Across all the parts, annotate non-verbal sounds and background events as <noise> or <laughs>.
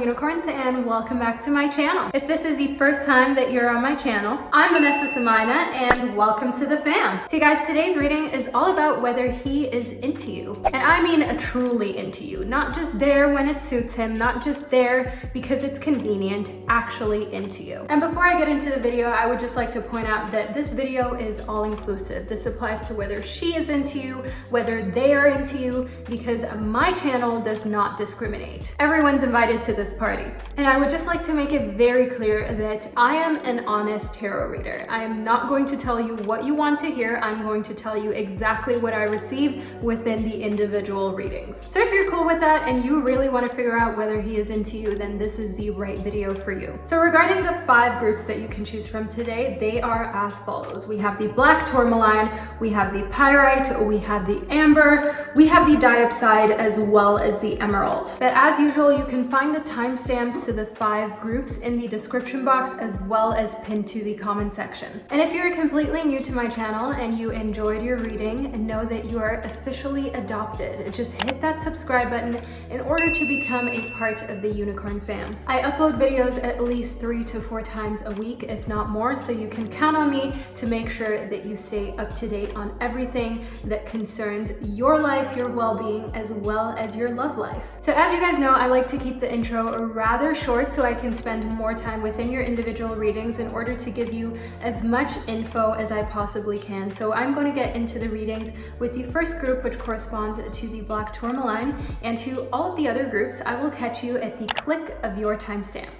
unicorns and welcome back to my channel. If this is the first time that you're on my channel, I'm Vanessa Somuayina and welcome to the fam. So guys, today's reading is all about whether he is into you. And I mean truly into you, not just there when it suits him, not just there because it's convenient, actually into you. And before I get into the video, I would just like to point out that this video is all inclusive. This applies to whether she is into you, whether they are into you, because my channel does not discriminate. Everyone's invited to this party. And I would just like to make it very clear that I am an honest tarot reader. I am not going to tell you what you want to hear. I'm going to tell you exactly what I receive within the individual readings. So if you're cool with that and you really want to figure out whether he is into you, then this is the right video for you. So regarding the five groups that you can choose from today, they are as follows. We have the black tourmaline, we have the pyrite, we have the amber, we have the diopside, as well as the emerald. But as usual, you can find the timestamps to the five groups in the description box as well as pinned to the comment section. And if you're completely new to my channel and you enjoyed your reading, and know that you are officially adopted. Just hit that subscribe button in order to become a part of the Unicorn fam. I upload videos at least three to four times a week, if not more, so you can count on me to make sure that you stay up to date on everything that concerns your life, your well-being, as well as your love life. So as you guys know, I like to keep the intro rather short so I can spend more time within your individual readings in order to give you as much info as I possibly can. So I'm going to get into the readings with the first group, which corresponds to the black tourmaline, and to all of the other groups, I will catch you at the click of your timestamp.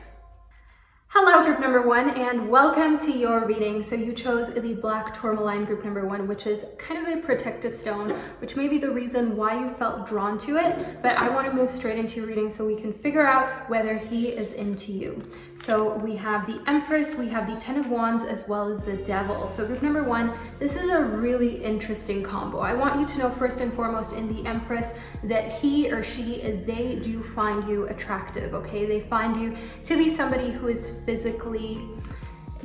Hello group number one and welcome to your reading. So you chose the black tourmaline group number one, which is kind of a protective stone, which may be the reason why you felt drawn to it, but I wanna move straight into your reading so we can figure out whether he is into you. So we have the Empress, we have the Ten of Wands, as well as the Devil. So group number one, this is a really interesting combo. I want you to know first and foremost in the Empress that he or she, they do find you attractive, okay? They find you to be somebody who is physically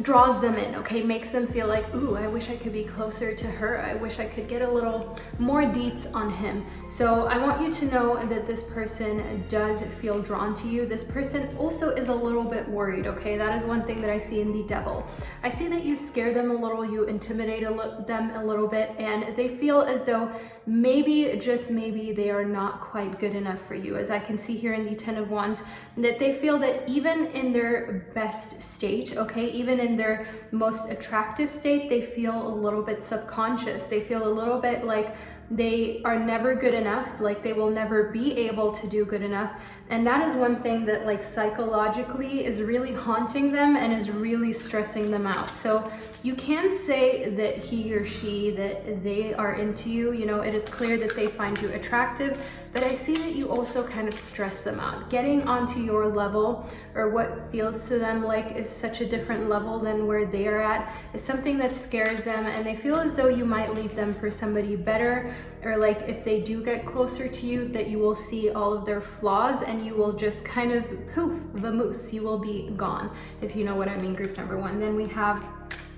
draws them in, okay? Makes them feel like, ooh, I wish I could be closer to her. I wish I could get a little more deets on him. So I want you to know that this person does feel drawn to you. This person also is a little bit worried, okay? That is one thing that I see in the devil. I see that you scare them a little, you intimidate a them a little bit, and they feel as though maybe, just maybe, they are not quite good enough for you. As I can see here in the Ten of Wands, that they feel that even in their best state, okay, even in their most attractive state, they feel a little bit subconscious. They feel a little bit like they are never good enough, like they will never be able to do good enough. And that is one thing that like psychologically is really haunting them and is really stressing them out. So you can say that he or she, that they are into you, you know, it is clear that they find you attractive, but I see that you also kind of stress them out. Getting onto your level or what feels to them like is such a different level than where they are at is something that scares them and they feel as though you might leave them for somebody better or like if they do get closer to you that you will see all of their flaws and you will just kind of poof, vamoose, you will be gone, if you know what I mean, group number one. Then we have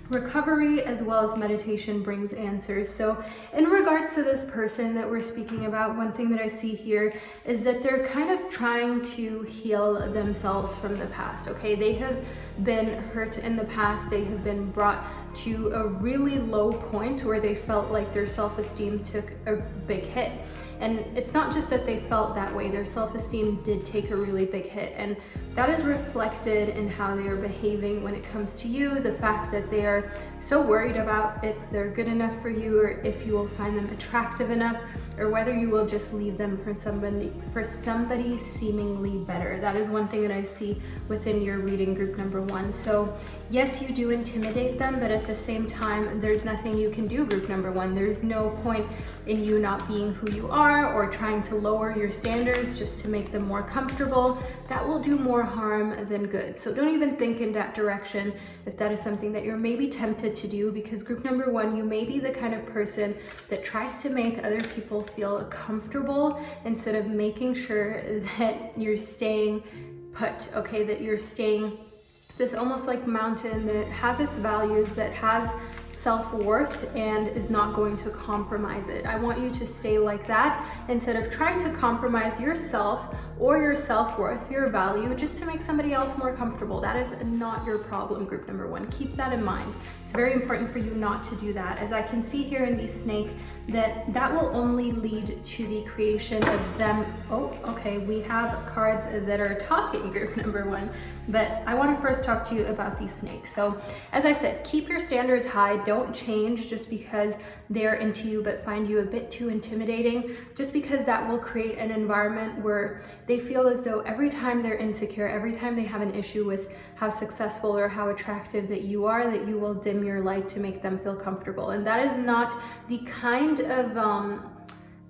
recovery as well as meditation brings answers. So in regards to this person that we're speaking about, one thing that I see here is that they're kind of trying to heal themselves from the past, okay? They have been hurt in the past. They have been brought to a really low point where they felt like their self-esteem took a big hit. And it's not just that they felt that way, their self-esteem did take a really big hit. And that is reflected in how they are behaving when it comes to you, the fact that they are so worried about if they're good enough for you or if you will find them attractive enough or whether you will just leave them for somebody for somebody seemingly better. That is one thing that I see within your reading group number one. So yes, you do intimidate them, but at the same time, there's nothing you can do group number one. There's no point in you not being who you are or trying to lower your standards just to make them more comfortable. That will do more harm than good. So don't even think in that direction if that is something that you're maybe tempted to do because group number one, you may be the kind of person that tries to make other people feel comfortable instead of making sure <laughs> that you're staying put, okay, that you're staying this almost like mountain that has its values, that has self-worth and is not going to compromise it. I want you to stay like that instead of trying to compromise yourself or your self-worth, your value, just to make somebody else more comfortable. That is not your problem, group number one. Keep that in mind. Very important for you not to do that. As I can see here in the snake, that that will only lead to the creation of them. Oh, okay, we have cards that are talking, <laughs> group number one. But I wanna first talk to you about these snakes. So as I said, keep your standards high. Don't change just because they're into you but find you a bit too intimidating, just because that will create an environment where they feel as though every time they're insecure, every time they have an issue with how successful or how attractive that you are, that you will dim your light to make them feel comfortable. And that is not the kind of um,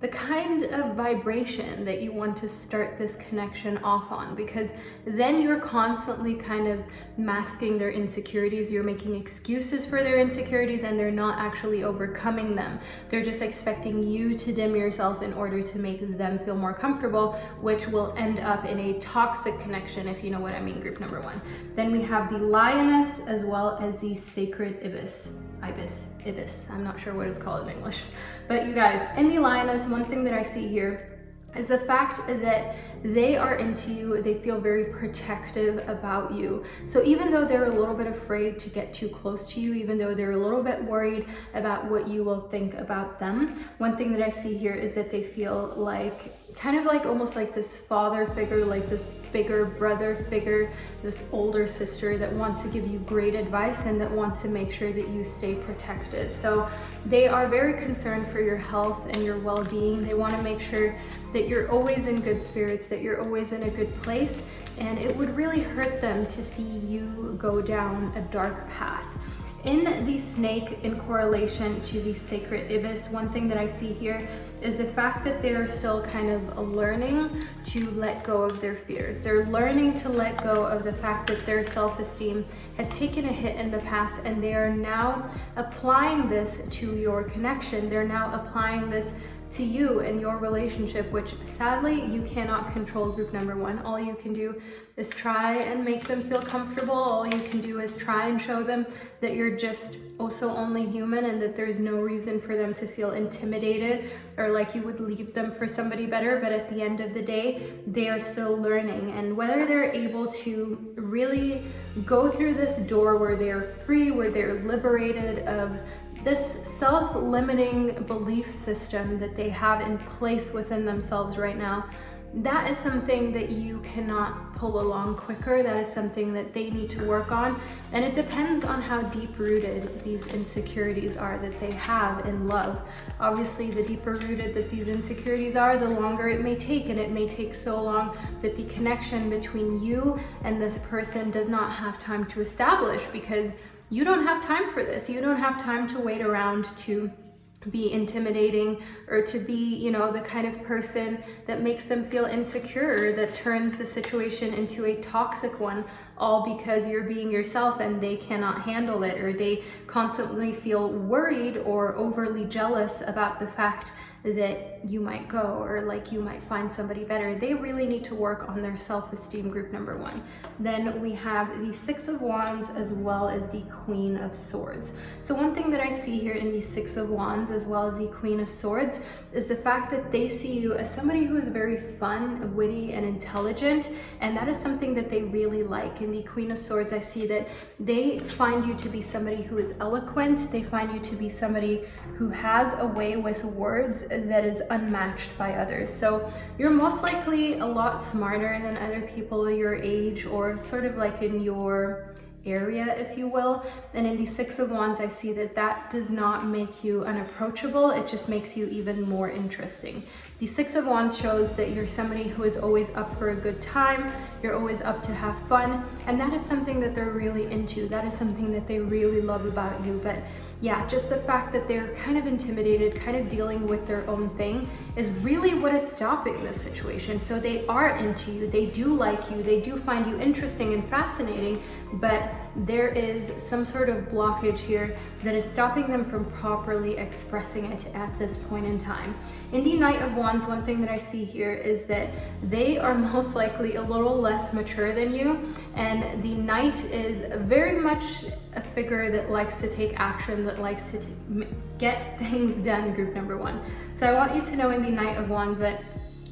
the kind of vibration that you want to start this connection off on because then you're constantly kind of masking their insecurities. You're making excuses for their insecurities and they're not actually overcoming them. They're just expecting you to dim yourself in order to make them feel more comfortable, which will end up in a toxic connection, if you know what I mean, group number one. Then we have the lioness as well as the sacred ibis ibis, ibis. I'm not sure what it's called in English. But you guys, in the lioness, one thing that I see here is the fact that they are into you, they feel very protective about you. So even though they're a little bit afraid to get too close to you, even though they're a little bit worried about what you will think about them, one thing that I see here is that they feel like kind of like almost like this father figure, like this bigger brother figure, this older sister that wants to give you great advice and that wants to make sure that you stay protected. So they are very concerned for your health and your well-being. They want to make sure that you're always in good spirits, that you're always in a good place, and it would really hurt them to see you go down a dark path. In the snake, in correlation to the sacred ibis, one thing that I see here is the fact that they are still kind of learning to let go of their fears. They're learning to let go of the fact that their self-esteem has taken a hit in the past and they are now applying this to your connection. They're now applying this to you and your relationship, which sadly you cannot control group number one. All you can do is try and make them feel comfortable. All you can do is try and show them that you're just also only human and that there's no reason for them to feel intimidated or like you would leave them for somebody better. But at the end of the day, they are still learning. And whether they're able to really go through this door where they're free, where they're liberated of this self-limiting belief system that they have in place within themselves right now, that is something that you cannot pull along quicker. That is something that they need to work on. And it depends on how deep rooted these insecurities are that they have in love. Obviously, the deeper rooted that these insecurities are, the longer it may take. And it may take so long that the connection between you and this person does not have time to establish because you don't have time for this. You don't have time to wait around to be intimidating or to be, you know, the kind of person that makes them feel insecure, that turns the situation into a toxic one, all because you're being yourself and they cannot handle it, or they constantly feel worried or overly jealous about the fact that you might go or like you might find somebody better. They really need to work on their self-esteem group number one. Then we have the Six of Wands as well as the Queen of Swords. So one thing that I see here in the Six of Wands as well as the Queen of Swords is the fact that they see you as somebody who is very fun, witty, and intelligent. And that is something that they really like. In the Queen of Swords, I see that they find you to be somebody who is eloquent. They find you to be somebody who has a way with words that is unmatched by others. So you're most likely a lot smarter than other people your age or sort of like in your area, if you will. And in the Six of Wands, I see that that does not make you unapproachable. It just makes you even more interesting. The Six of Wands shows that you're somebody who is always up for a good time. You're always up to have fun. And that is something that they're really into. That is something that they really love about you. But yeah, just the fact that they're kind of intimidated, kind of dealing with their own thing is really what is stopping this situation. So they are into you, they do like you, they do find you interesting and fascinating, but there is some sort of blockage here that is stopping them from properly expressing it at this point in time. In the Knight of Wands, one thing that I see here is that they are <laughs> most likely a little less mature than you, and the Knight is very much a figure that likes to take action, that likes to get <laughs> things done, group number one. So I want you to know in the Knight of Wands that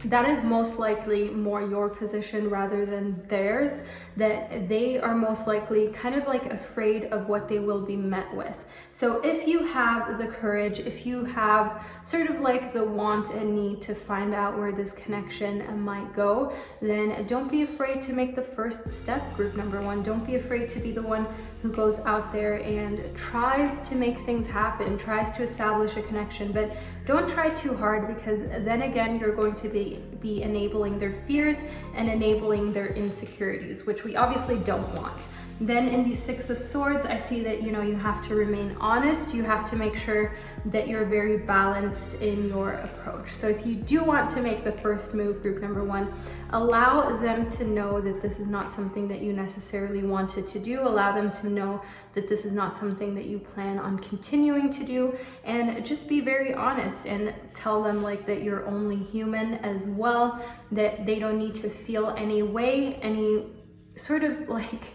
that is most likely more your position rather than theirs, that they are most likely kind of like afraid of what they will be met with. So if you have the courage, if you have sort of like the want and need to find out where this connection might go, then don't be afraid to make the first step, group number one. Don't be afraid to be the one who goes out there and tries to make things happen, tries to establish a connection, but don't try too hard because then again, you're going to be, be enabling their fears and enabling their insecurities, which we obviously don't want. Then in the Six of Swords, I see that, you know, you have to remain honest. You have to make sure that you're very balanced in your approach. So if you do want to make the first move, group number one, allow them to know that this is not something that you necessarily wanted to do. Allow them to know that this is not something that you plan on continuing to do. And just be very honest and tell them like that you're only human as well, that they don't need to feel any way, any sort of <laughs> like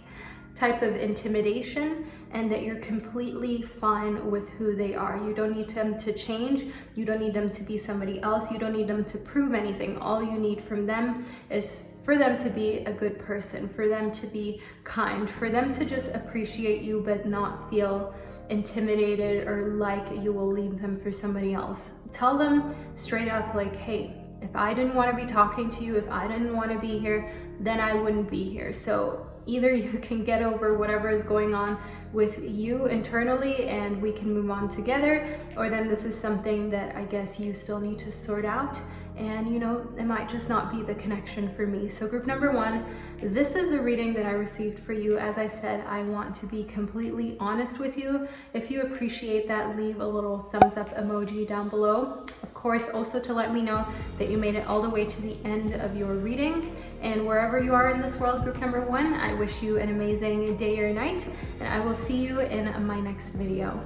type of intimidation and that you're completely fine with who they are. You don't need them to change. You don't need them to be somebody else. You don't need them to prove anything. All you need from them is for them to be a good person, for them to be kind, for them to just appreciate you but not feel intimidated or like you will leave them for somebody else. Tell them straight up like, hey, if I didn't want to be talking to you, if I didn't want to be here, then I wouldn't be here. So either you <laughs> can get over whatever is going on with you internally and we can move on together, or then this is something that I guess you still need to sort out and you know, it might just not be the connection for me. So group number one, this is the reading that I received for you. As I said, I want to be completely honest with you. If you appreciate that, leave a little thumbs up emoji down below. Of course, also to let me know that you made it all the way to the end of your reading. And wherever you are in this world, group number one, I wish you an amazing day or night, and I will see you in my next video.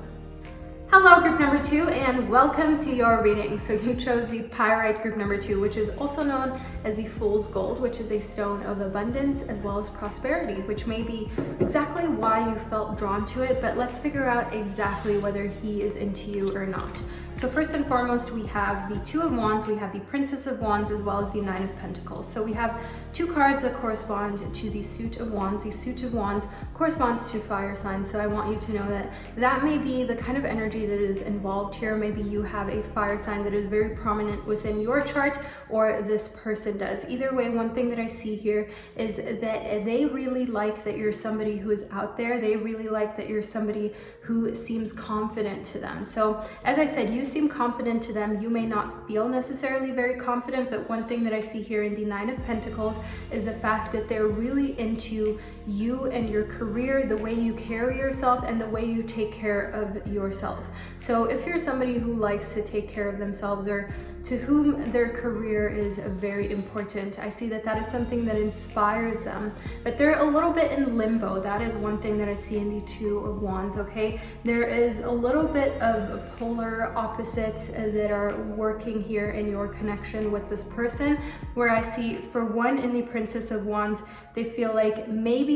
Hello group number two and welcome to your reading. So you chose the pyrite group number two, which is also known as the fool's gold, which is a stone of abundance as well as prosperity, which may be exactly why you felt drawn to it, but let's figure out exactly whether he is into you or not. So first and foremost, we have the Two of Wands, we have the Princess of Wands, as well as the Nine of Pentacles. So we have two cards that correspond to the Suit of Wands. The Suit of Wands corresponds to fire signs, so I want you to know that that may be the kind of energy that is involved here. Maybe you have a fire sign that is very prominent within your chart, or this person does. Either way, one thing that I see here is that they really like that you're somebody who is out there. They really like that you're somebody who seems confident to them. So as I said, you seem confident to them. You may not feel necessarily very confident, but one thing that I see here in the Nine of Pentacles is the fact that they're really into you and your career, the way you carry yourself and the way you take care of yourself. So if you're somebody who likes to take care of themselves or to whom their career is very important. I see that that is something that inspires them, but they're a little bit in limbo. That is one thing that I see in the Two of Wands, okay? There is a little bit of polar opposites that are working here in your connection with this person, where I see for one in the Princess of Wands, they feel like maybe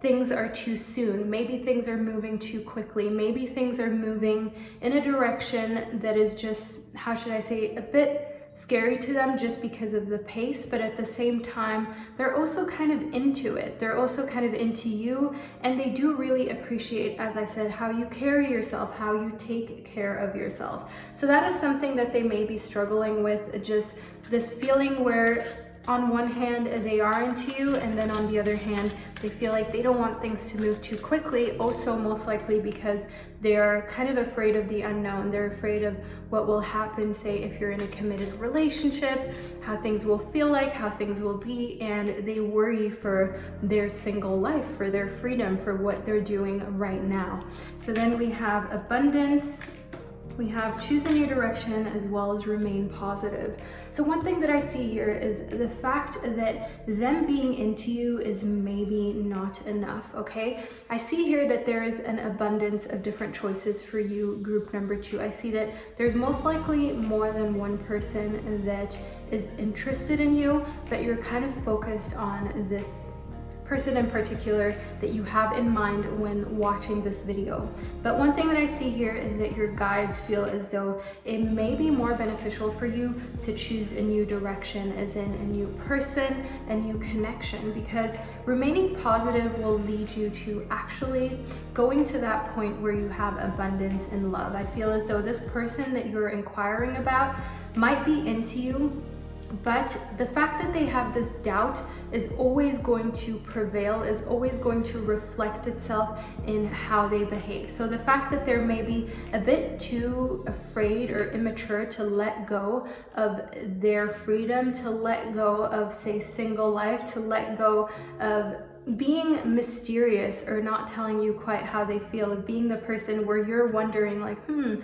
things are too soon. Maybe things are moving too quickly. Maybe things are moving in a direction that is just, how should I say, a bit scary to them just because of the pace, but at the same time, they're also kind of into it. They're also kind of into you, and they do really appreciate, as I said, how you carry yourself, how you take care of yourself. So that is something that they may be struggling with, just this feeling where on one hand, they are into you, and then on the other hand, they feel like they don't want things to move too quickly, also most likely because they're kind of afraid of the unknown. They're afraid of what will happen, say, if you're in a committed relationship, how things will feel like, how things will be, and they worry for their single life, for their freedom, for what they're doing right now. So then we have abundance, we have choose a new direction as well as remain positive. So one thing that I see here is the fact that them being into you is maybe not enough, okay? I see here that there is an abundance of different choices for you, group number two. I see that there's most likely more than one person that is interested in you, but you're kind of focused on this person in particular that you have in mind when watching this video. But one thing that I see here is that your guides feel as though it may be more beneficial for you to choose a new direction as in a new person, a new connection, because remaining positive will lead you to actually going to that point where you have abundance and love. I feel as though this person that you're inquiring about might be into you but the fact that they have this doubt is always going to prevail, is always going to reflect itself in how they behave. So the fact that they're maybe a bit too afraid or immature to let go of their freedom, to let go of, say, single life, to let go of being mysterious or not telling you quite how they feel, of being the person where you're wondering, like, hmm,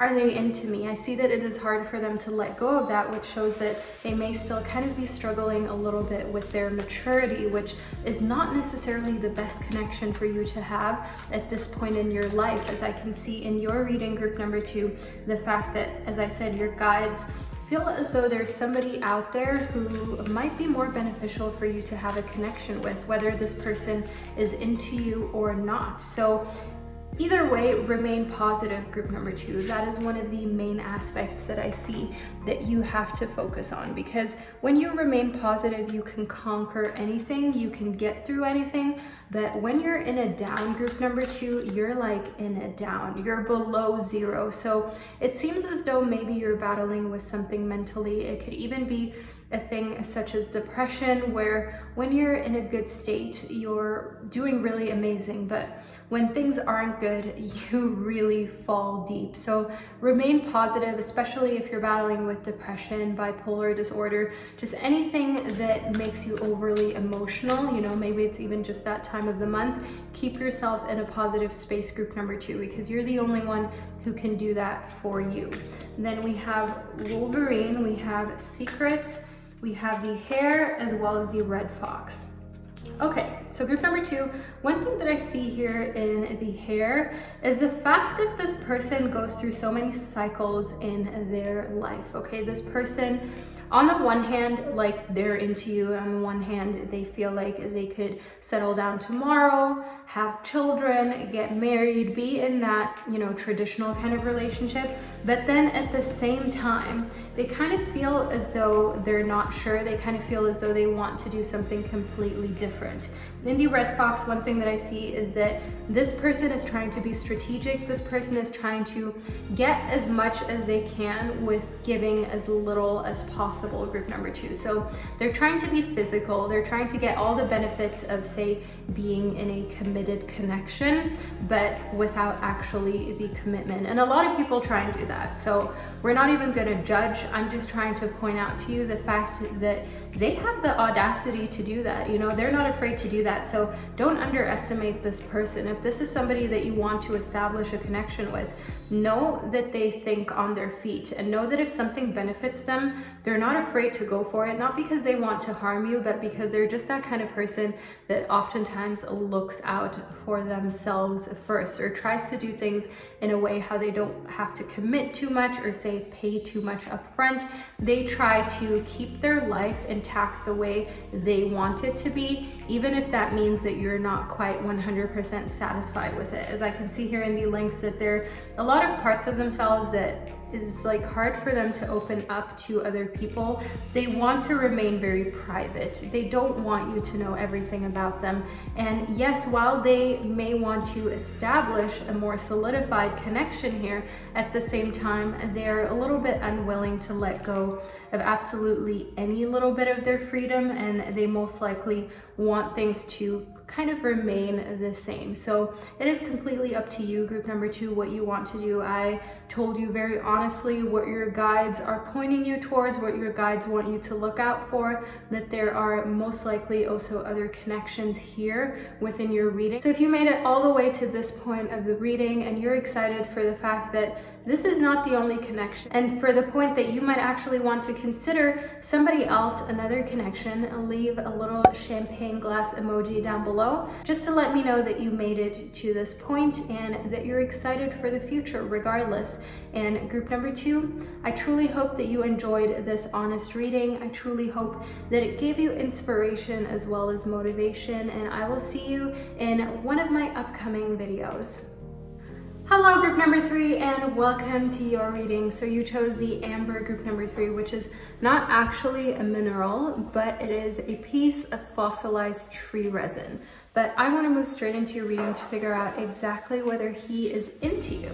are they into me? I see that it is hard for them to let go of that, which shows that they may still kind of be struggling a little bit with their maturity, which is not necessarily the best connection for you to have at this point in your life. As I can see in your reading group number two, the fact that, as I said, your guides feel as though there's somebody out there who might be more beneficial for you to have a connection with, whether this person is into you or not. So Either way, remain positive, group number two. That is one of the main aspects that I see that you have to focus on because when you remain positive, you can conquer anything, you can get through anything. But when you're in a down, group number two, you're like in a down, you're below zero. So it seems as though maybe you're battling with something mentally. It could even be a thing such as depression, where when you're in a good state, you're doing really amazing, but when things aren't good, <laughs> you really fall deep. So remain positive, especially if you're battling with depression, bipolar disorder, just anything that makes you overly emotional. You know, maybe it's even just that time of the month. Keep yourself in a positive space, group number two, because you're the only one who can do that for you. And then we have Wolverine, we have Secrets, we have the hare as well as the red fox. Okay, so group number two, one thing that I see here in the hare is the fact that this person goes through so many cycles in their life, okay? This person on the one hand, like they're into you. On the one hand, they feel like they could settle down tomorrow, have children, get married, be in that, you know, traditional kind of relationship. But then at the same time, they kind of feel as though they're not sure. They kind of feel as though they want to do something completely different. In the Red Fox, one thing that I see is that this person is trying to be strategic. This person is trying to get as much as they can with giving as little as possible, group number two. So they're trying to be physical. They're trying to get all the benefits of, say, being in a committed connection, but without actually the commitment. And a lot of people try and do that. So we're not even gonna judge. I'm just trying to point out to you the fact that they have the audacity to do that. You know, they're not afraid to do that. So don't underestimate this person. If this is somebody that you want to establish a connection with, know that they think on their feet and know that if something benefits them, they're not afraid to go for it, not because they want to harm you, but because they're just that kind of person that oftentimes looks out for themselves first or tries to do things in a way how they don't have to commit too much or say pay too much upfront. They try to keep their life intact the way they want it to be, even if that means that you're not quite 100% satisfied with it. As I can see here in the lynx that there are a lot of parts of themselves that is like hard for them to open up to other people. They want to remain very private. They don't want you to know everything about them. And yes, while they may want to establish a more solidified connection here, at the same time, they're a little bit unwilling to let go of absolutely any little bit of their freedom and they most likely want things to kind of remain the same. So it is completely up to you, group number two, what you want to do. I told you very honestly what your guides are pointing you towards, what your guides want you to look out for, that there are most likely also other connections here within your reading. So if you made it all the way to this point of the reading and you're excited for the fact that this is not the only connection. And for the point that you might actually want to consider somebody else, another connection, leave a little champagne glass emoji down below just to let me know that you made it to this point and that you're excited for the future regardless. And group number two, I truly hope that you enjoyed this honest reading. I truly hope that it gave you inspiration as well as motivation and I will see you in one of my upcoming videos. Hello group number three and welcome to your reading. So you chose the amber group number three, which is not actually a mineral, but it is a piece of fossilized tree resin. But I wanna move straight into your reading to figure out exactly whether he is into you.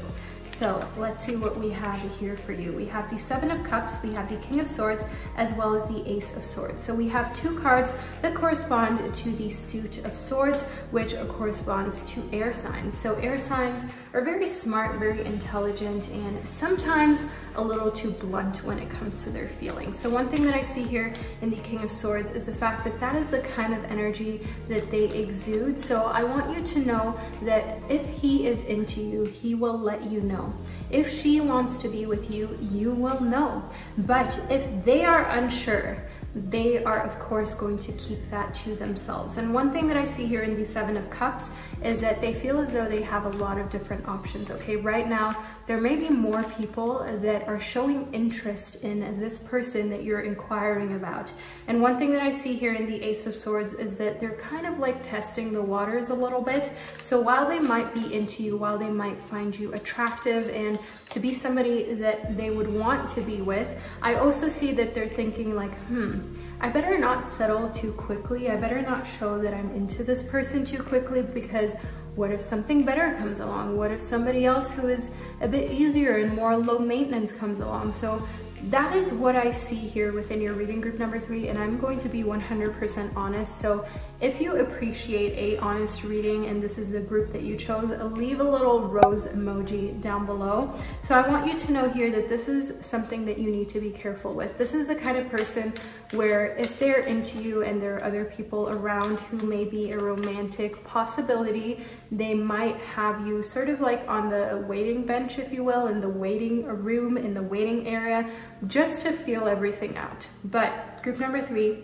So let's see what we have here for you. We have the Seven of Cups, we have the King of Swords, as well as the Ace of Swords. So we have two cards that correspond to the Suit of Swords, which corresponds to air signs. So air signs are very smart, very intelligent, and sometimes a little too blunt when it comes to their feelings. So one thing that I see here in the King of Swords is the fact that that is the kind of energy that they exude. So I want you to know that if he is into you, he will let you know. If she wants to be with you, you will know. But if they are unsure, they are of course going to keep that to themselves. And one thing that I see here in the Seven of Cups is that they feel as though they have a lot of different options, okay? Right now, there may be more people that are showing interest in this person that you're inquiring about. And one thing that I see here in the Ace of Swords is that they're kind of like testing the waters a little bit. So while they might be into you, while they might find you attractive and to be somebody that they would want to be with, I also see that they're thinking like, hmm, I better not settle too quickly. I better not show that I'm into this person too quickly because what if something better comes along? What if somebody else who is a bit easier and more low maintenance comes along? So that is what I see here within your reading group number three, and I'm going to be 100% honest. So if you appreciate a honest reading and this is a group that you chose, leave a little rose emoji down below. So I want you to know here that this is something that you need to be careful with. This is the kind of person where if they're into you and there are other people around who may be a romantic possibility, they might have you sort of like on the waiting bench, if you will, in the waiting room, in the waiting area, just to feel everything out. But group number three,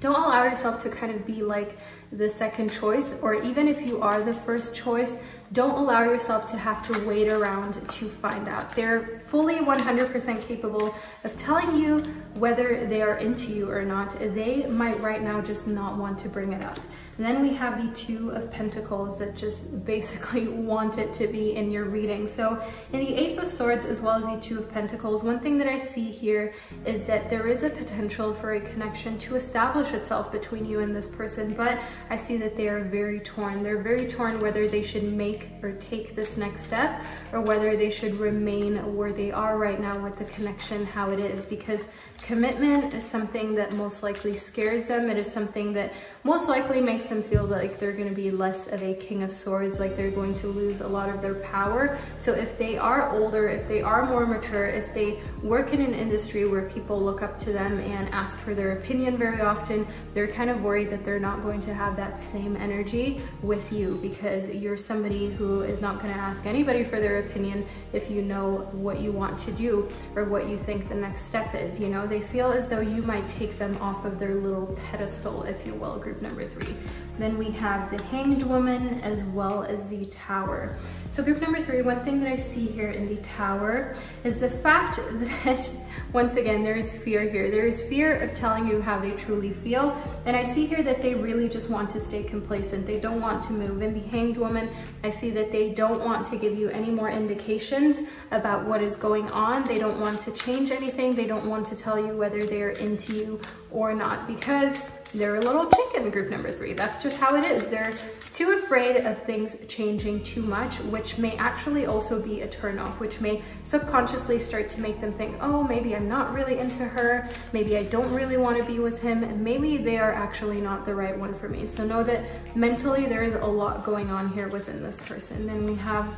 don't allow yourself to kind of be like the second choice, or even if you are the first choice, don't allow yourself to have to wait around to find out. They're fully 100% capable of telling you whether they are into you or not. They might right now just not want to bring it up. And then we have the Two of Pentacles that just <laughs> basically want it to be in your reading. So in the Ace of Swords as well as the Two of Pentacles, one thing that I see here is that there is a potential for a connection to establish itself between you and this person, but I see that they are very torn. They're very torn whether they should make or take this next step or whether they should remain where they are right now with the connection, how it is, because commitment is something that most likely scares them. It is something that most likely makes them feel like they're gonna be less of a king of swords, like they're going to lose a lot of their power. So if they are older, if they are more mature, if they work in an industry where people look up to them and ask for their opinion very often, they're kind of worried that they're not going to have that same energy with you because you're somebody who is not gonna ask anybody for their opinion if you know what you want to do or what you think the next step is, you know? They feel as though you might take them off of their little pedestal, if you will, group number three. Then we have the Hanged Woman as well as the Tower. So group number three, one thing that I see here in the Tower is the fact <laughs> that, once again, there is fear here. There is fear of telling you how they truly feel. And I see here that they really just want to stay complacent. They don't want to move. In the Hanged Woman, I see that they don't want to give you any more indications about what is going on. They don't want to change anything. They don't want to tell you whether they're into you or not because they're a little chicken, group number three. That's just how it is. They're too afraid of things changing too much, which may actually also be a turnoff, which may subconsciously start to make them think, oh, maybe I'm not really into her. Maybe I don't really want to be with him. And maybe they are actually not the right one for me. So know that mentally there is a lot going on here within this person. Then we have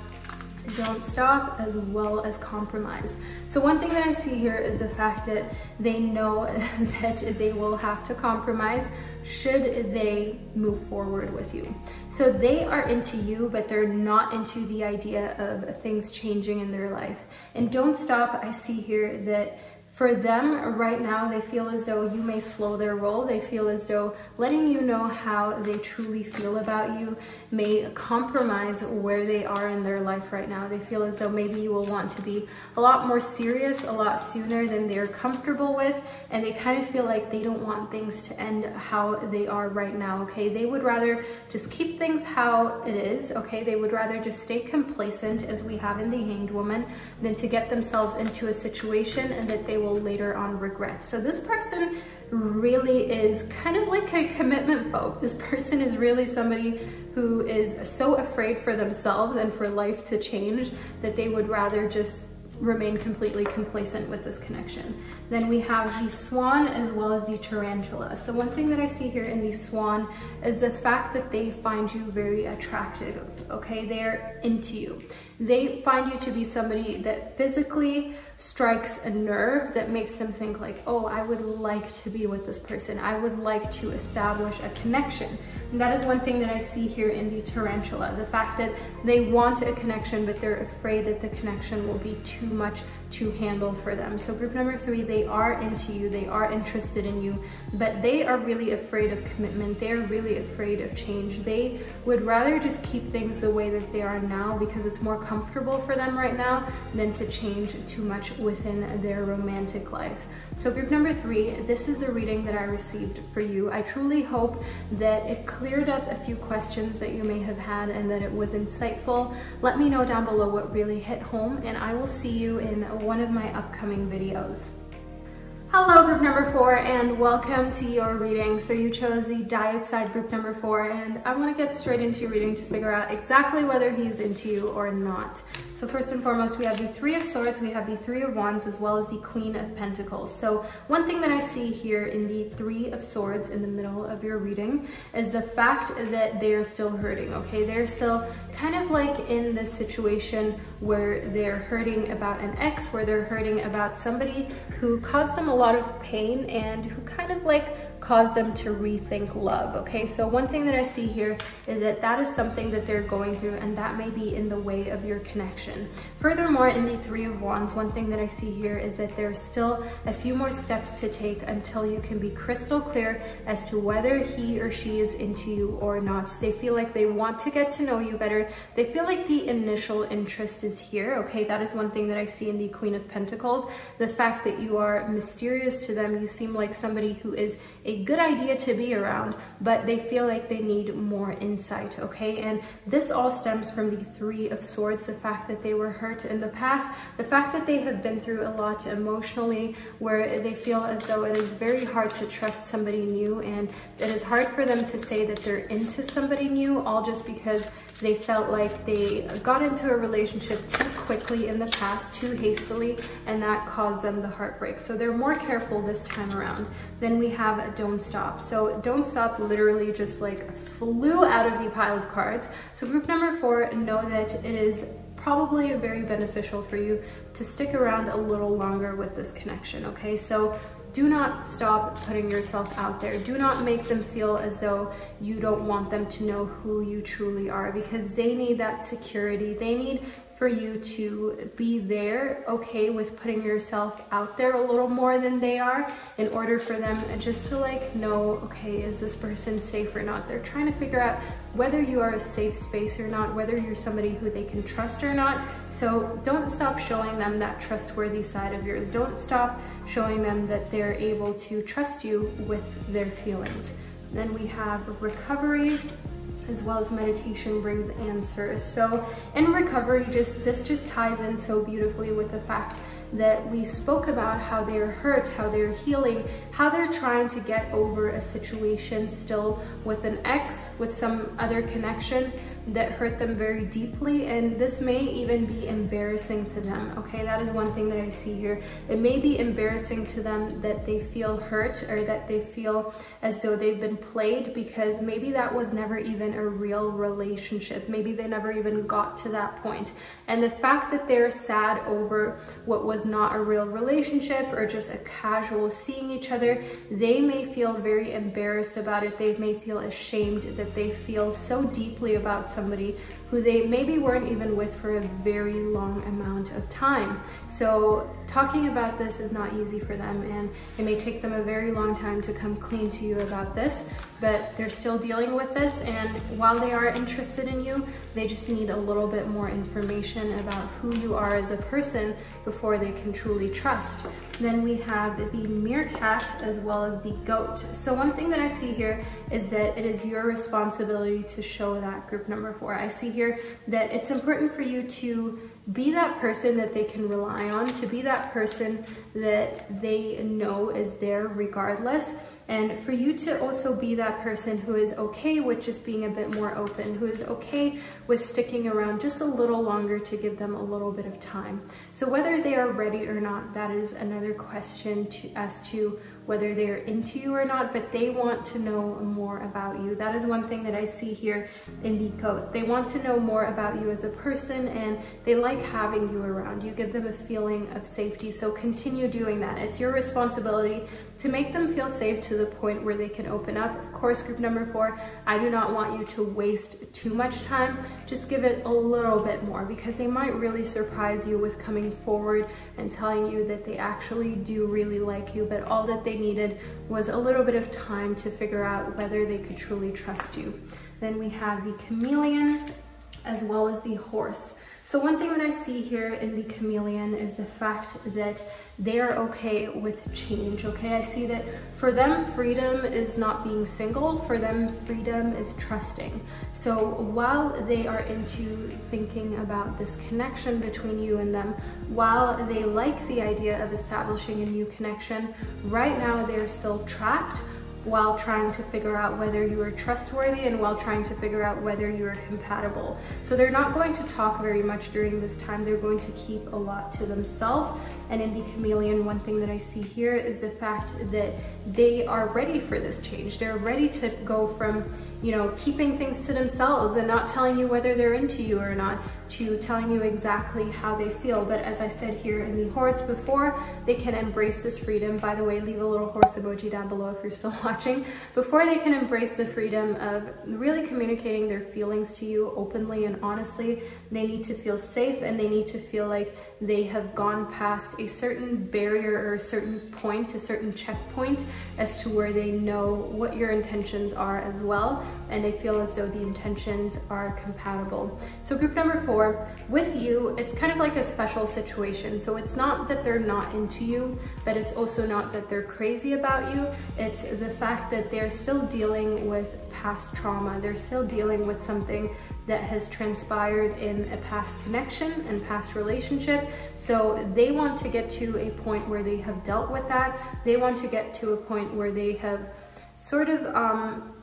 don't stop as well as compromise. So one thing that I see here is the fact that they know <laughs> that they will have to compromise should they move forward with you. So they are into you, but they're not into the idea of things changing in their life. And don't stop, I see here that for them right now, they feel as though you may slow their roll. They feel as though letting you know how they truly feel about you may compromise where they are in their life right now. They feel as though maybe you will want to be a lot more serious a lot sooner than they're comfortable with. And they kind of feel like they don't want things to end how they are right now, okay? They would rather just keep things how it is, okay? They would rather just stay complacent as we have in the Hanged Woman than to get themselves into a situation and that they will later on regret. So this person really is kind of like a commitment phobe. This person is really somebody who is so afraid for themselves and for life to change that they would rather just remain completely complacent with this connection. Then we have the swan as well as the tarantula. So one thing that I see here in the swan is the fact that they find you very attractive, okay? They're into you. They find you to be somebody that physically strikes a nerve that makes them think like, oh, I would like to be with this person. I would like to establish a connection. And that is one thing that I see here in the tarantula, the fact that they want a connection, but they're afraid that the connection will be too much to handle for them. So group number three, they are into you, they are interested in you, but they are really afraid of commitment. They're really afraid of change. They would rather just keep things the way that they are now because it's more comfortable for them right now than to change too much within their romantic life. So group number three, this is the reading that I received for you. I truly hope that it cleared up a few questions that you may have had and that it was insightful. Let me know down below what really hit home and I will see you in one of my upcoming videos. Hello group number four and welcome to your reading. So you chose the Diopside group number four and I want to get straight into your reading to figure out exactly whether he's into you or not. So first and foremost we have the Three of Swords, we have the Three of Wands as well as the Queen of Pentacles. So one thing that I see here in the Three of Swords in the middle of your reading is the fact that they are still hurting, okay? They're still kind of like in this situation where they're hurting about an ex, where they're hurting about somebody who caused them a lot of pain and who kind of like cause them to rethink love, okay? So one thing that I see here is that that is something that they're going through and that may be in the way of your connection. Furthermore, in the Three of Wands, one thing that I see here is that there's still a few more steps to take until you can be crystal clear as to whether he or she is into you or not. They feel like they want to get to know you better. They feel like the initial interest is here, okay? That is one thing that I see in the Queen of Pentacles. The fact that you are mysterious to them, you seem like somebody who is a good idea to be around, but they feel like they need more insight, okay? And this all stems from the Three of Swords, the fact that they were hurt in the past, the fact that they have been through a lot emotionally, where they feel as though it is very hard to trust somebody new, and it is hard for them to say that they're into somebody new, all just because they felt like they got into a relationship too quickly in the past, too hastily, and that caused them the heartbreak. So they're more careful this time around. Then we have Don't Stop. So Don't Stop literally just like flew out of the pile of cards. So group number four, know that it is probably very beneficial for you to stick around a little longer with this connection, okay? So do not stop putting yourself out there. Do not make them feel as though you don't want them to know who you truly are because they need that security. They need for you to be there, okay, with putting yourself out there a little more than they are in order for them just to like know, okay, is this person safe or not? They're trying to figure out whether you are a safe space or not, whether you're somebody who they can trust or not. So don't stop showing them that trustworthy side of yours. Don't stop showing them that they're able to trust you with their feelings. Then we have recovery as well as meditation brings answers. So in recovery, just this just ties in so beautifully with the fact that we spoke about how they're hurt, how they're healing, how they're trying to get over a situation still with an ex, with some other connection, that hurt them very deeply and this may even be embarrassing to them, okay? That is one thing that I see here. It may be embarrassing to them that they feel hurt or that they feel as though they've been played because maybe that was never even a real relationship. Maybe they never even got to that point. And the fact that they're sad over what was not a real relationship or just a casual seeing each other, they may feel very embarrassed about it. They may feel ashamed that they feel so deeply about somebody who they maybe weren't even with for a very long amount of time. So talking about this is not easy for them and it may take them a very long time to come clean to you about this, but they're still dealing with this and while they are interested in you, they just need a little bit more information about who you are as a person before they can truly trust. Then we have the meerkat as well as the goat. So one thing that I see here is that it is your responsibility to show that group number four. I see here that it's important for you to be that person that they can rely on, to be that person that they know is there regardless. And for you to also be that person who is okay with just being a bit more open, who is okay with sticking around just a little longer to give them a little bit of time. So whether they are ready or not, that is another question to, as to whether they're into you or not, but they want to know more about you. That is one thing that I see here in the goat. They want to know more about you as a person and they like having you around. You give them a feeling of safety, so continue doing that. It's your responsibility to make them feel safe to the point where they can open up. Of course, group number four, I do not want you to waste too much time. Just give it a little bit more because they might really surprise you with coming forward and telling you that they actually do really like you, but all that they needed was a little bit of time to figure out whether they could truly trust you. Then we have the chameleon as well as the horse. So one thing that I see here in the chameleon is the fact that they are okay with change, okay? I see that for them, freedom is not being single. For them, freedom is trusting. So while they are into thinking about this connection between you and them, while they like the idea of establishing a new connection, right now they're still trapped while trying to figure out whether you are trustworthy and while trying to figure out whether you are compatible. So they're not going to talk very much during this time. They're going to keep a lot to themselves. And in the chameleon, one thing that I see here is the fact that they are ready for this change. They're ready to go from, you know, keeping things to themselves and not telling you whether they're into you or not to telling you exactly how they feel. But as I said here in the horse before, they can embrace this freedom. By the way, leave a little horse emoji down below if you're still <laughs> watching. Before they can embrace the freedom of really communicating their feelings to you openly and honestly, they need to feel safe and they need to feel like they have gone past a certain barrier or a certain point, a certain checkpoint as to where they know what your intentions are as well. And they feel as though the intentions are compatible. So group number four, with you, it's kind of like a special situation. So it's not that they're not into you, but it's also not that they're crazy about you. It's the fact that they're still dealing with past trauma. They're still dealing with something that has transpired in a past connection and past relationship. So they want to get to a point where they have dealt with that. They want to get to a point where they have sort of um,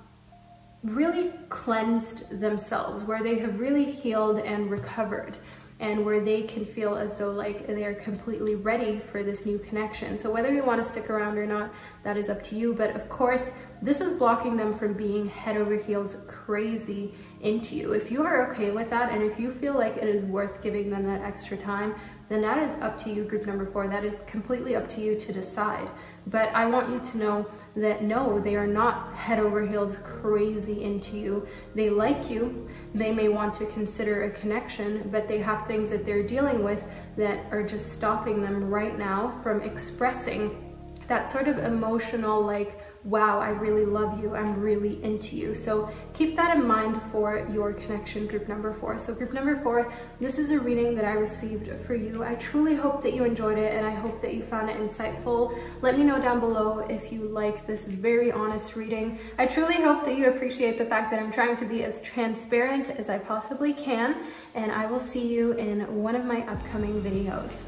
really cleansed themselves, where they have really healed and recovered and where they can feel as though like they are completely ready for this new connection. So whether you want to stick around or not, that is up to you. But of course, this is blocking them from being head over heels crazy into you. If you are okay with that and if you feel like it is worth giving them that extra time, then that is up to you, group number four. That is completely up to you to decide. But I want you to know that no, they are not head over heels crazy into you. They like you. They may want to consider a connection, but they have things that they're dealing with that are just stopping them right now from expressing that sort of emotional, like, wow, I really love you, I'm really into you. So keep that in mind for your connection group number four. So group number four, this is a reading that I received for you. I truly hope that you enjoyed it and I hope that you found it insightful. Let me know down below if you like this very honest reading. I truly hope that you appreciate the fact that I'm trying to be as transparent as I possibly can and I will see you in one of my upcoming videos.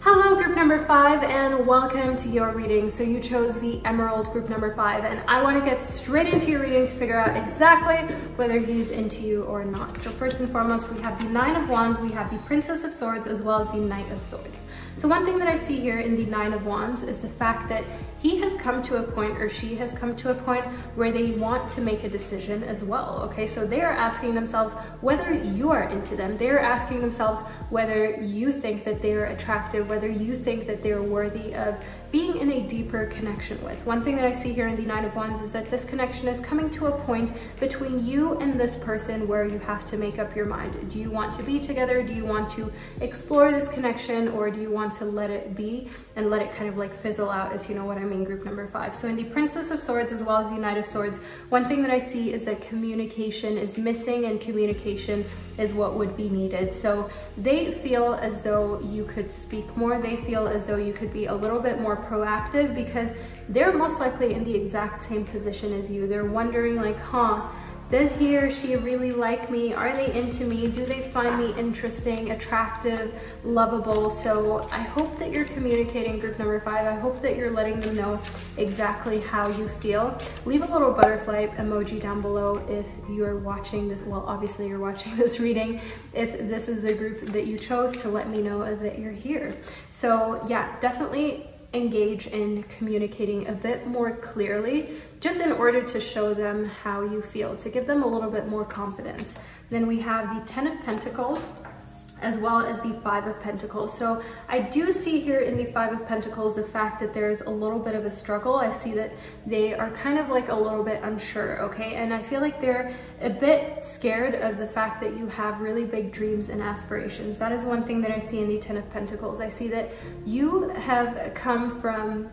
Hello group number five and welcome to your reading. So you chose the Emerald group number five and I wanna get straight into your reading to figure out exactly whether he's into you or not. So first and foremost, we have the Nine of Wands, we have the Princess of Swords, as well as the Knight of Swords. So one thing that I see here in the Nine of Wands is the fact that he has come to a point or she has come to a point where they want to make a decision as well, okay? So they are asking themselves whether you are into them. They're asking themselves whether you think that they are attractive, whether you think that they're worthy of being in a deeper connection with. One thing that I see here in the Nine of Wands is that this connection is coming to a point between you and this person where you have to make up your mind. Do you want to be together? Do you want to explore this connection or do you want to let it be and let it kind of like fizzle out if you know what I mean, group number five. So in the Princess of Swords as well as the Knight of Swords, one thing that I see is that communication is missing and communication is what would be needed. So they feel as though you could speak more. They feel as though you could be a little bit more proactive because they're most likely in the exact same position as you. They're wondering like, huh, does he or she really like me? Are they into me? Do they find me interesting, attractive, lovable? So I hope that you're communicating group number five. I hope that you're letting them know exactly how you feel. Leave a little butterfly emoji down below if you're watching this. Well, obviously you're watching <laughs> this reading. If this is the group that you chose to let me know that you're here. So yeah, definitely engage in communicating a bit more clearly just in order to show them how you feel, to give them a little bit more confidence. Then we have the Ten of Pentacles as well as the Five of Pentacles. So I do see here in the Five of Pentacles the fact that there's a little bit of a struggle. I see that they are kind of like a little bit unsure, okay? And I feel like they're a bit scared of the fact that you have really big dreams and aspirations. That is one thing that I see in the Ten of Pentacles. I see that you have come from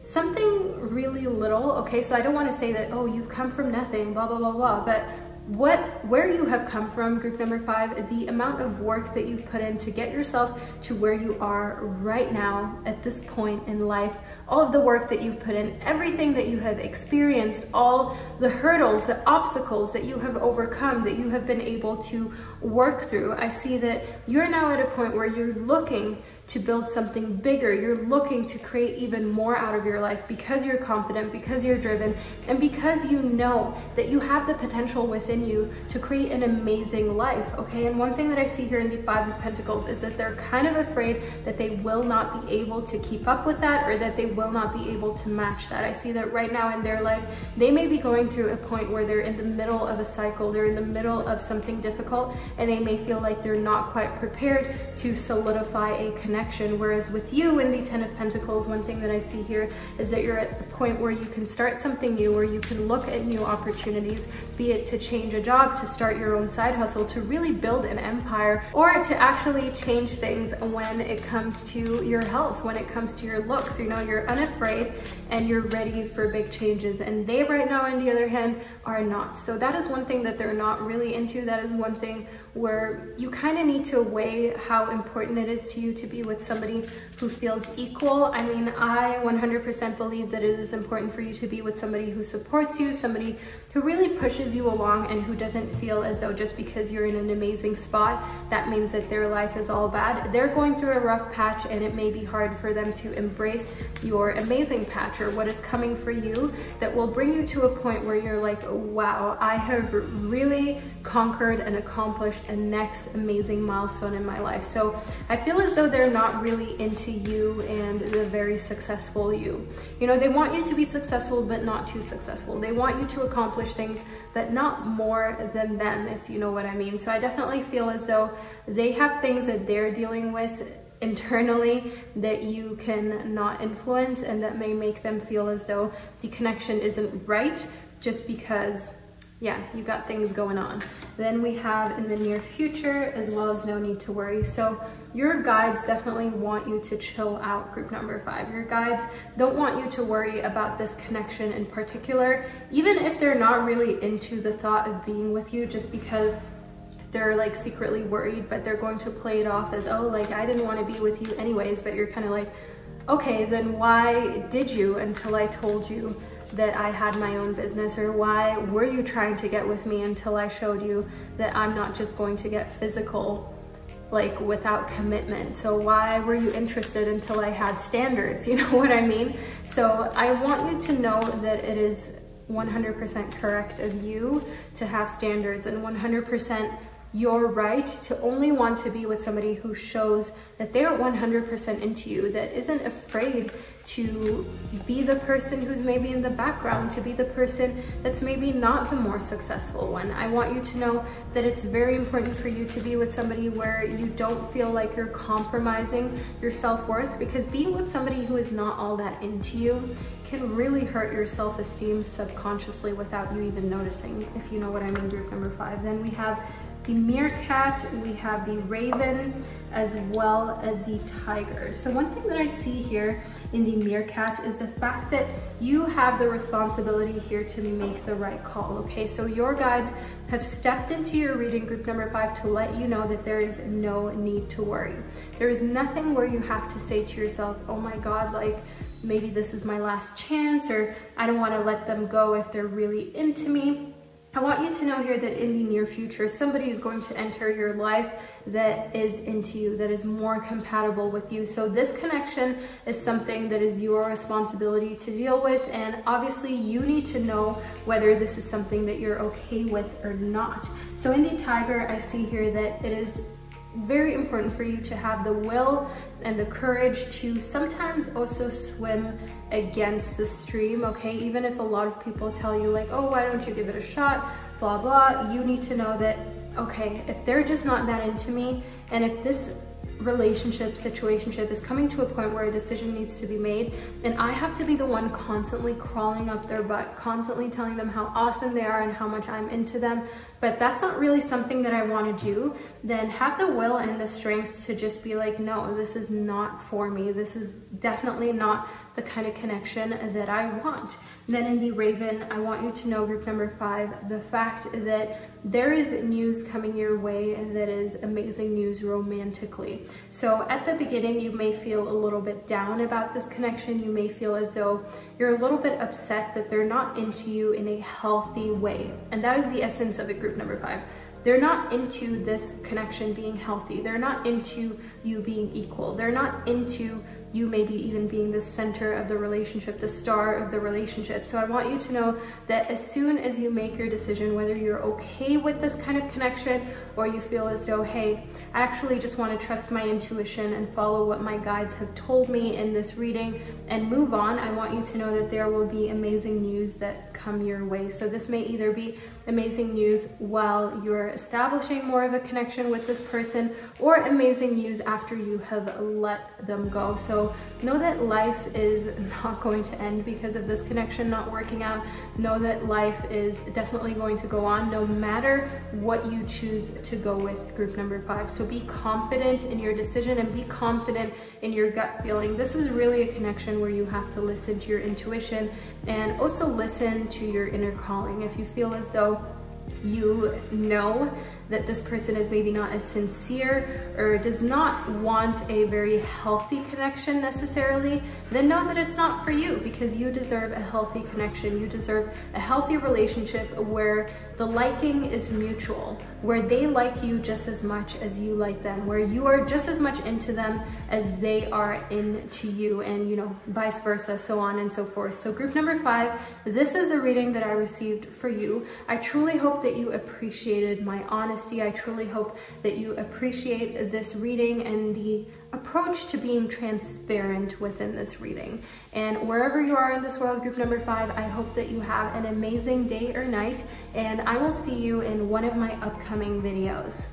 something really little, okay? So I don't wanna say that, oh, you've come from nothing, blah, blah, blah, blah, but what where you have come from group number five the amount of work that you've put in to get yourself to where you are right now at this point in life all of the work that you've put in everything that you have experienced all the hurdles the obstacles that you have overcome that you have been able to work through i see that you're now at a point where you're looking to build something bigger. You're looking to create even more out of your life because you're confident, because you're driven, and because you know that you have the potential within you to create an amazing life, okay? And one thing that I see here in the Five of Pentacles is that they're kind of afraid that they will not be able to keep up with that or that they will not be able to match that. I see that right now in their life, they may be going through a point where they're in the middle of a cycle, they're in the middle of something difficult, and they may feel like they're not quite prepared to solidify a connection connection. Whereas with you in the Ten of Pentacles, one thing that I see here is that you're at the point where you can start something new, where you can look at new opportunities, be it to change a job, to start your own side hustle, to really build an empire, or to actually change things when it comes to your health, when it comes to your looks. You know, you're unafraid and you're ready for big changes. And they right now, on the other hand, are not. So that is one thing that they're not really into. That is one thing where you kind of need to weigh how important it is to you to be with somebody who feels equal. I mean, I 100% believe that it is important for you to be with somebody who supports you, somebody who really pushes you along and who doesn't feel as though just because you're in an amazing spot, that means that their life is all bad. They're going through a rough patch and it may be hard for them to embrace your amazing patch or what is coming for you that will bring you to a point where you're like, wow, I have really conquered and accomplished a next amazing milestone in my life. So I feel as though they're not really into you and the very successful you. You know, they want you to be successful, but not too successful. They want you to accomplish things, but not more than them, if you know what I mean. So I definitely feel as though they have things that they're dealing with internally that you can not influence and that may make them feel as though the connection isn't right just because yeah, you've got things going on. Then we have in the near future as well as no need to worry. So your guides definitely want you to chill out group number five. Your guides don't want you to worry about this connection in particular, even if they're not really into the thought of being with you just because they're like secretly worried, but they're going to play it off as, oh, like I didn't want to be with you anyways, but you're kind of like, okay, then why did you until I told you that I had my own business or why were you trying to get with me until I showed you that I'm not just going to get physical like without commitment. So why were you interested until I had standards? <laughs> You know what I mean? So I want you to know that it is 100% correct of you to have standards and 100% your right to only want to be with somebody who shows that they're 100% into you, that isn't afraid to be the person who's maybe in the background, to be the person that's maybe not the more successful one. I want you to know that it's very important for you to be with somebody where you don't feel like you're compromising your self-worth because being with somebody who is not all that into you can really hurt your self-esteem subconsciously without you even noticing, if you know what I mean, group number five. Then we have the meerkat, we have the raven, as well as the tiger. So one thing that I see here in the meerkat is the fact that you have the responsibility here to make the right call, okay? So your guides have stepped into your reading group number five to let you know that there is no need to worry. There is nothing where you have to say to yourself, oh my God, like, maybe this is my last chance, or I don't wanna let them go if they're really into me. I want you to know here that in the near future, somebody is going to enter your life that is into you, that is more compatible with you. So this connection is something that is your responsibility to deal with. And obviously you need to know whether this is something that you're okay with or not. So in the tiger, I see here that it is very important for you to have the will and the courage to sometimes also swim against the stream, okay? Even if a lot of people tell you like, oh, why don't you give it a shot, blah, blah, you need to know that, okay, if they're just not that into me, and if this relationship, situationship is coming to a point where a decision needs to be made and I have to be the one constantly crawling up their butt, constantly telling them how awesome they are and how much I'm into them, but that's not really something that I want to do, then have the will and the strength to just be like, no, this is not for me. This is definitely not the kind of connection that I want. Then in the Raven, I want you to know, group number five, the fact that there is news coming your way and that is amazing news romantically. So at the beginning, you may feel a little bit down about this connection. You may feel as though you're a little bit upset that they're not into you in a healthy way. And that is the essence of a group number five. They're not into this connection being healthy. They're not into you being equal. They're not into you maybe even being the center of the relationship, the star of the relationship. So I want you to know that as soon as you make your decision, whether you're okay with this kind of connection or you feel as though, hey, I actually just want to trust my intuition and follow what my guides have told me in this reading and move on, I want you to know that there will be amazing news that come your way. So this may either be amazing news while you're establishing more of a connection with this person or amazing news after you have let them go. So know that life is <laughs> not going to end because of this connection not working out. Know that life is definitely going to go on no matter what you choose to go with group number five. So be confident in your decision and be confident in your gut feeling. This is really a connection where you have to listen to your intuition and also listen to your inner calling. If you feel as though you know that this person is maybe not as sincere or does not want a very healthy connection necessarily, then know that it's not for you because you deserve a healthy connection. You deserve a healthy relationship where the liking is mutual, where they like you just as much as you like them, where you are just as much into them as they are into you and you know, vice versa, so on and so forth. So group number five, this is the reading that I received for you. I truly hope that you appreciated my honesty. I truly hope that you appreciate this reading and the approach to being transparent within this reading. And wherever you are in this world, group number five, I hope that you have an amazing day or night, and I will see you in one of my upcoming videos.